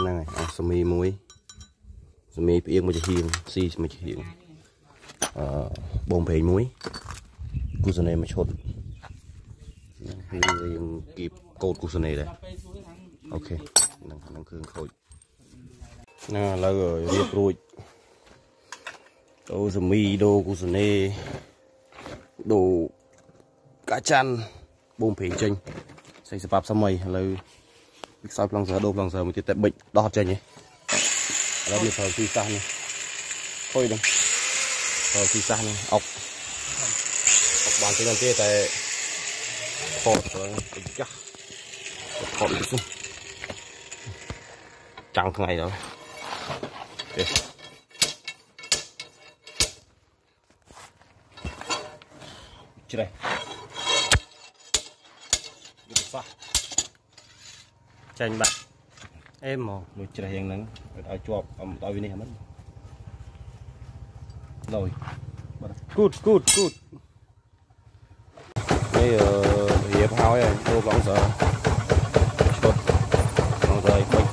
ហ្នឹងហើយអស់សមីមួយសមីផ្អៀងមួយចំហៀងស៊ីមួយចំហៀងអឺបងប្រេងមួយគូសនេមួយឈុតហ្នឹងហើយយើងគៀបកោតគូសនេដែរអូខេហ្នឹងហ្នឹងគ្រឿងខូចណាឥឡូវរៀបរួចដូសមីដូគូសនេដូកាចាន់បងប្រេងចេញស្អីសបាប់សម័យឥឡូវវា ខ្សោយប្លង់សើដូរប្លង់សើមួយទៀតតែបិចដោះចេញហ៎ឥឡូវវាប្រើទីសាសនេះហុយដល់ប្រើទីសាសនេះអុកអុកបានទៅទេតែខតទៅចាស់ខតទៅចាំងថ្ងៃដល់ទេជ្រេះវាសោះ ចាញ់បាត់អេមកមួយជ្រេះយ៉ាងហ្នឹងឲ្យជាប់ឲ្យវានេះហ្នឹងលយបាទគូតគូតគូតនេះរៀបហើយទូបងសើឈុតបងសើឲ្យបិច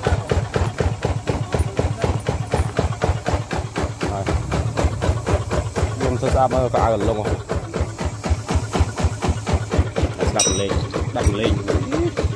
ខ្ញុំទៅស្អាតមកក៏ឲ្យកលងស្ដាប់លេងដាក់លេង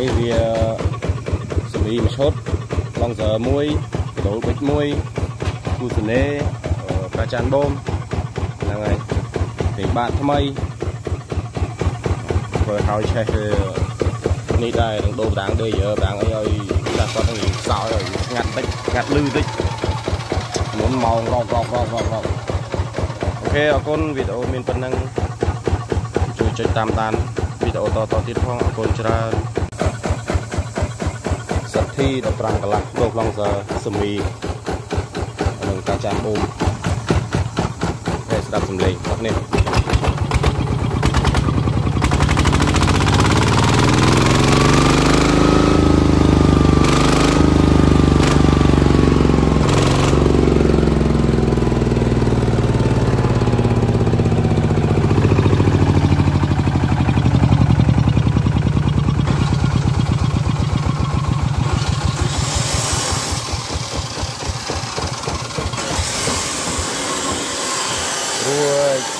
នេះវាសម្លីមួយឈុតឡងសើមួយដូលបិចមួយគូសនេកាចាន់បូមហ្នឹងហើយពេញបាតថ្មីធ្វើឲ្យឆេះនេះដែរនឹងដូរបដាងដេយើបដាងអីឲ្យតែគាត់នឹងសោយឲ្យស្ងាត់តិចស្ងាត់លឺតិចមុនម៉ោងរករករករករអូខេអរគុណវីដេអូមានប៉ុណ្ណឹងជួយចុចតាមដានវីដេអូតទៅទៀតផងអរគុណច្រើនសទ្ធី15កន្លះដូរប្លង់សើសមីនិងកាចានបូមតែស្ដាប់សំឡេងរបស់នេះ រួច